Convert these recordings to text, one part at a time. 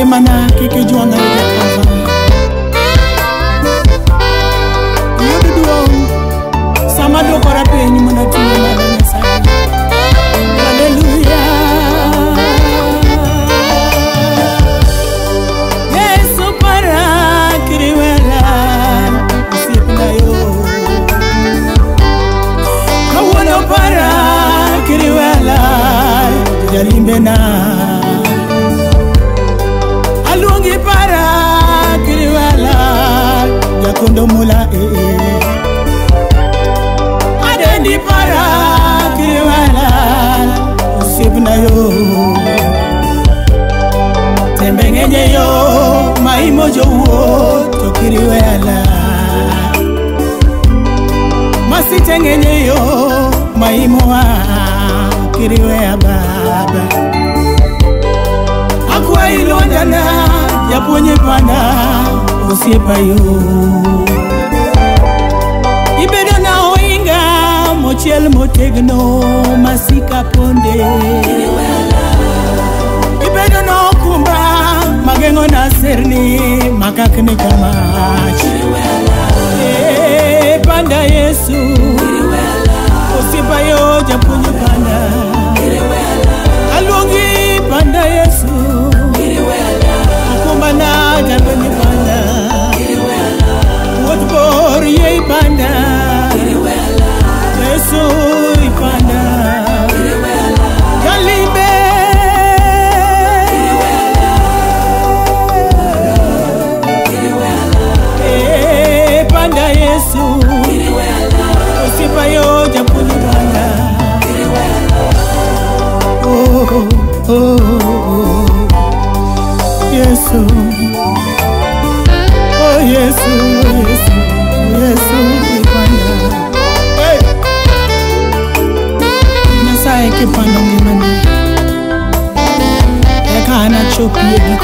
Mbe mana kiki juanga ile You Yodudu Samado para penyi mwana tuwe mana kundomula eh, eh. ee adendi para kiriwala usibna yo. Tembengenye yo maimojo wo tokiriwala masitengenye yo maimoa kiriwea baba. Akwailondana yapwenye pana kosiepa yo. Ibedo na oinga mochiel motegno masika ponde.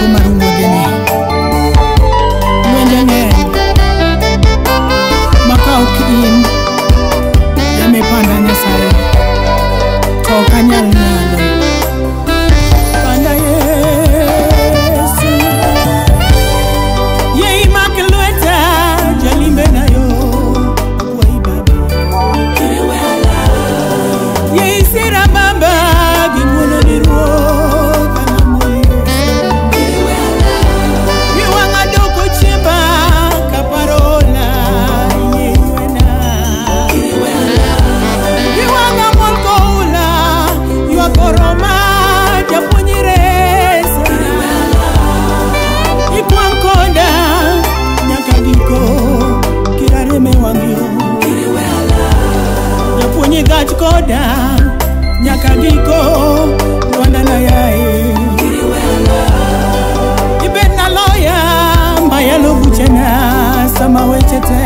kumarungu agene lwenjengene makaw kiin yamipanda nyasaye. To ok anyal boda nyakadiko rwanda na yae. Ibenaloya mbayalubuchena samawechete